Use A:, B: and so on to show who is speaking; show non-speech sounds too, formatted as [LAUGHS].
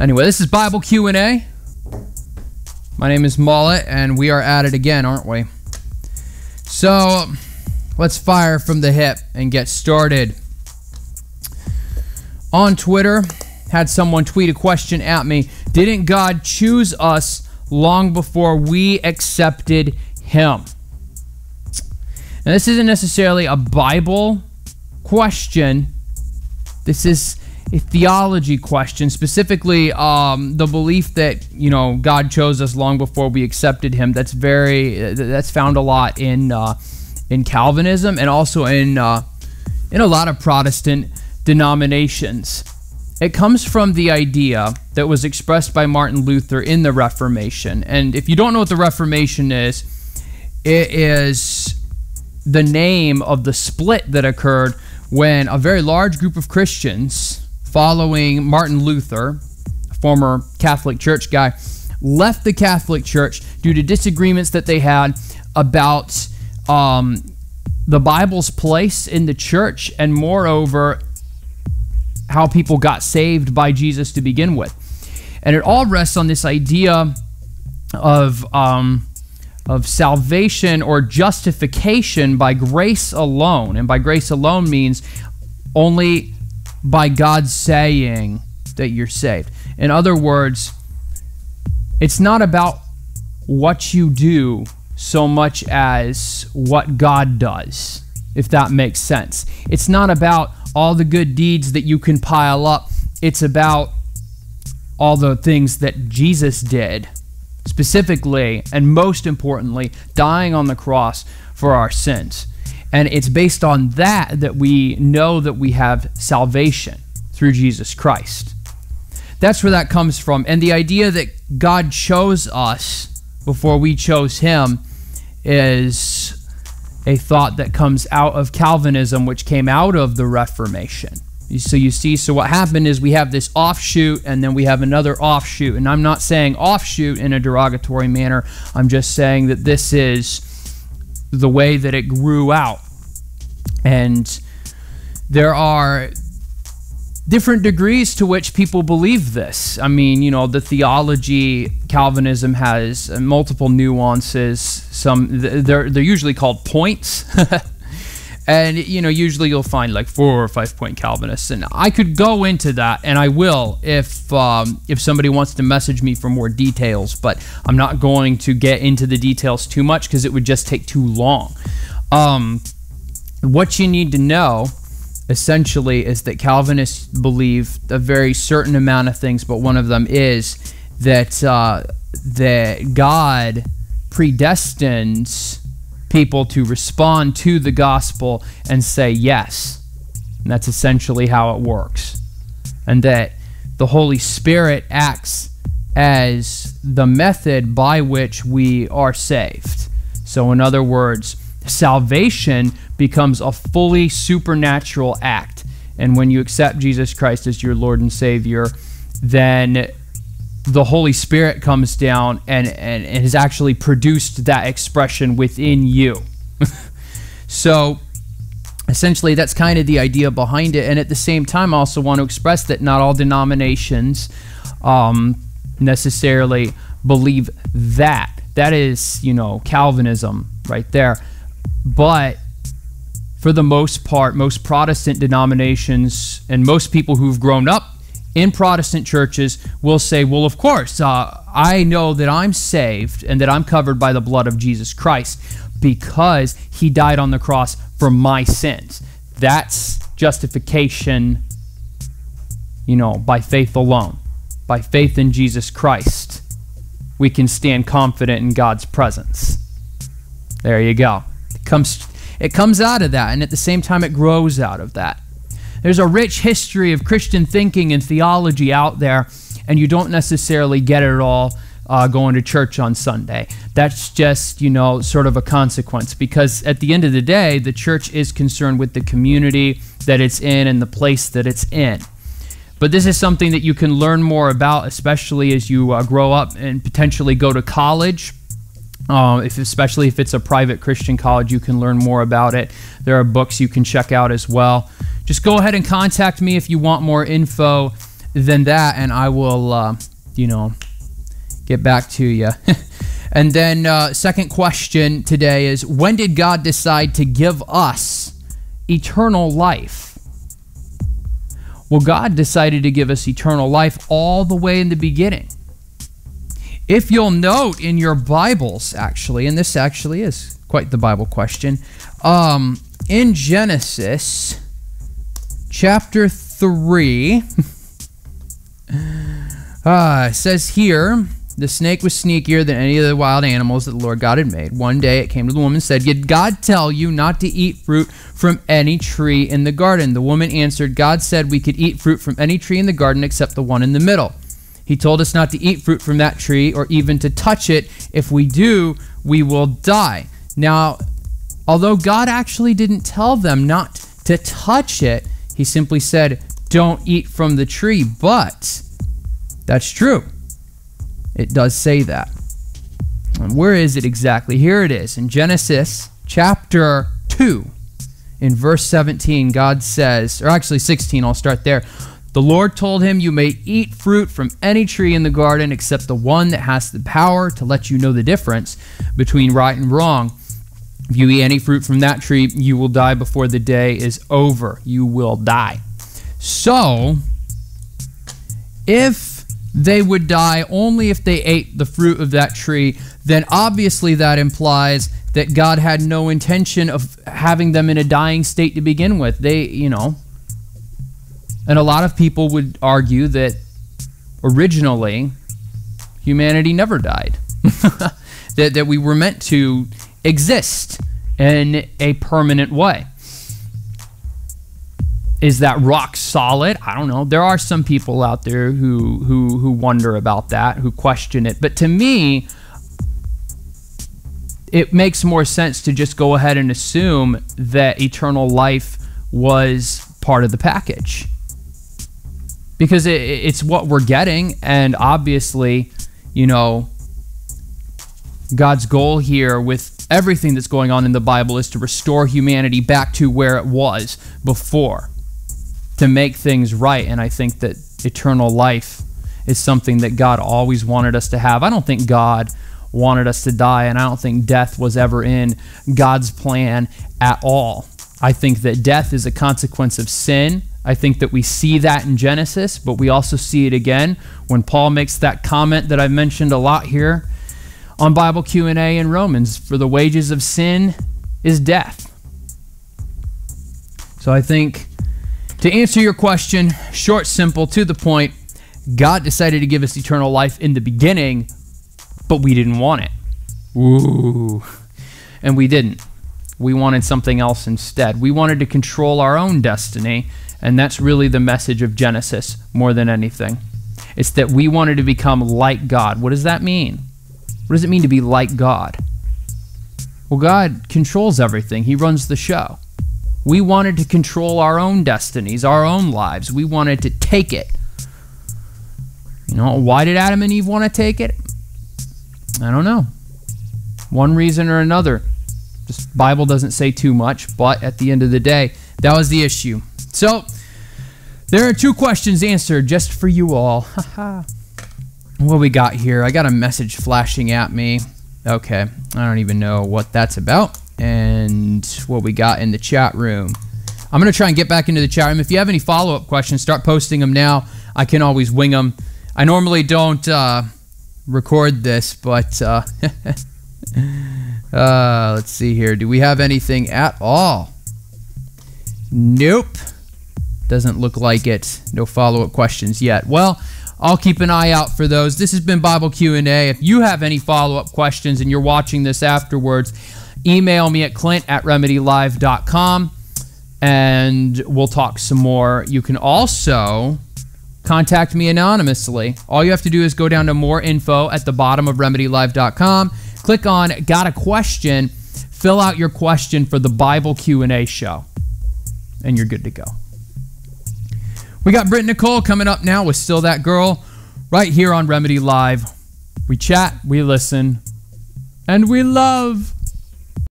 A: Anyway, this is Bible Q&A. My name is Mullet, and we are at it again, aren't we? So, let's fire from the hip and get started. On Twitter, had someone tweet a question at me. Didn't God choose us long before we accepted him? Now, this isn't necessarily a Bible question. This is a theology question, specifically um, the belief that you know God chose us long before we accepted Him. That's very that's found a lot in uh, in Calvinism and also in uh, in a lot of Protestant denominations. It comes from the idea that was expressed by Martin Luther in the Reformation. And if you don't know what the Reformation is, it is the name of the split that occurred when a very large group of Christians following Martin Luther, former Catholic Church guy, left the Catholic Church due to disagreements that they had about um, the Bible's place in the church and, moreover, how people got saved by Jesus to begin with. And it all rests on this idea of. Um, of salvation or justification by grace alone. And by grace alone means only by God saying that you're saved. In other words, it's not about what you do so much as what God does, if that makes sense. It's not about all the good deeds that you can pile up, it's about all the things that Jesus did specifically and most importantly, dying on the cross for our sins. And it's based on that that we know that we have salvation through Jesus Christ. That's where that comes from. And the idea that God chose us before we chose Him is a thought that comes out of Calvinism, which came out of the Reformation. So you see, so what happened is we have this offshoot and then we have another offshoot. And I'm not saying offshoot in a derogatory manner, I'm just saying that this is the way that it grew out. And there are different degrees to which people believe this. I mean, you know, the theology Calvinism has multiple nuances. Some they're they're usually called points. [LAUGHS] And you know, usually you'll find like four or five point Calvinists, and I could go into that, and I will if um, if somebody wants to message me for more details. But I'm not going to get into the details too much because it would just take too long. Um, what you need to know essentially is that Calvinists believe a very certain amount of things, but one of them is that uh, that God predestines people to respond to the gospel and say yes. And that's essentially how it works. And that the Holy Spirit acts as the method by which we are saved. So, in other words, salvation becomes a fully supernatural act. And when you accept Jesus Christ as your Lord and Savior, then the Holy Spirit comes down and, and, and has actually produced that expression within you. [LAUGHS] so essentially that's kind of the idea behind it. And at the same time i also want to express that not all denominations um, necessarily believe that. That is you know calvinism right there. But for the most part most protestant denominations and most people who've grown up in Protestant churches will say, well, of course, uh, I know that I'm saved and that I'm covered by the blood of Jesus Christ because he died on the cross for my sins. That's justification, you know, by faith alone. By faith in Jesus Christ, we can stand confident in God's presence. There you go. It comes, it comes out of that, and at the same time, it grows out of that. There's a rich history of Christian thinking and theology out there, and you don't necessarily get it all uh, going to church on Sunday. That's just, you know, sort of a consequence because at the end of the day, the church is concerned with the community that it's in and the place that it's in. But this is something that you can learn more about, especially as you uh, grow up and potentially go to college. Uh, if, especially if it's a private Christian college, you can learn more about it. There are books you can check out as well just go ahead and contact me if you want more info than that, and I will, uh, you know, get back to you. [LAUGHS] and then, uh, second question today is when did God decide to give us eternal life? Well, God decided to give us eternal life all the way in the beginning. If you'll note in your Bibles, actually, and this actually is quite the Bible question, um, in Genesis chapter 3, [LAUGHS] uh, it says here, the snake was sneakier than any of the wild animals that the Lord God had made. One day it came to the woman and said, Did God tell you not to eat fruit from any tree in the garden? The woman answered, God said we could eat fruit from any tree in the garden except the one in the middle. He told us not to eat fruit from that tree or even to touch it. If we do, we will die. Now, although God actually didn't tell them not to touch it, he simply said, Don't eat from the tree. But that's true. It does say that. And where is it exactly? Here it is in Genesis chapter 2. In verse 17, God says, or actually 16, I'll start there. The Lord told him, You may eat fruit from any tree in the garden except the one that has the power to let you know the difference between right and wrong. If you eat any fruit from that tree, you will die before the day is over. You will die. So, if they would die only if they ate the fruit of that tree, then obviously that implies that God had no intention of having them in a dying state to begin with. They, you know, and a lot of people would argue that originally humanity never died, [LAUGHS] that, that we were meant to exist in a permanent way is that rock solid? I don't know. There are some people out there who who who wonder about that, who question it. But to me, it makes more sense to just go ahead and assume that eternal life was part of the package. Because it, it's what we're getting, and obviously, you know, God's goal here with everything that's going on in the Bible is to restore humanity back to where it was before to make things right. And I think that eternal life is something that God always wanted us to have. I don't think God wanted us to die, and I don't think death was ever in God's plan at all. I think that death is a consequence of sin. I think that we see that in Genesis, but we also see it again when Paul makes that comment that I've mentioned a lot here on Bible Q&A in Romans, for the wages of sin is death. So I think to answer your question, short, simple, to the point, God decided to give us eternal life in the beginning, but we didn't want it. Ooh. And we didn't. We wanted something else instead. We wanted to control our own destiny, and that's really the message of Genesis more than anything. It's that we wanted to become like God. What does that mean? What does it mean to be like God? Well, God controls everything, He runs the show. We wanted to control our own destinies, our own lives. We wanted to take it. You know, why did Adam and Eve want to take it? I don't know. One reason or another. Just Bible doesn't say too much, but at the end of the day, that was the issue. So, there are two questions answered just for you all. [LAUGHS] what we got here? I got a message flashing at me. Okay, I don't even know what that's about and what we got in the chat room. I'm going to try and get back into the chat room. If you have any follow up questions, start posting them now. I can always wing them. I normally don't uh, record this, but uh, [LAUGHS] uh, let's see here. Do we have anything at all? Nope. Doesn't look like it. No follow up questions yet. Well, I'll keep an eye out for those. This has been Bible Q&A. If you have any follow-up questions and you're watching this afterwards, email me at clint at remedylive.com and we'll talk some more. You can also contact me anonymously. All you have to do is go down to more info at the bottom of remedylive.com, click on got a question, fill out your question for the Bible Q&A show, and you're good to go. We got Britt Nicole coming up now with Still That Girl right here on Remedy Live. We chat, we listen, and we love.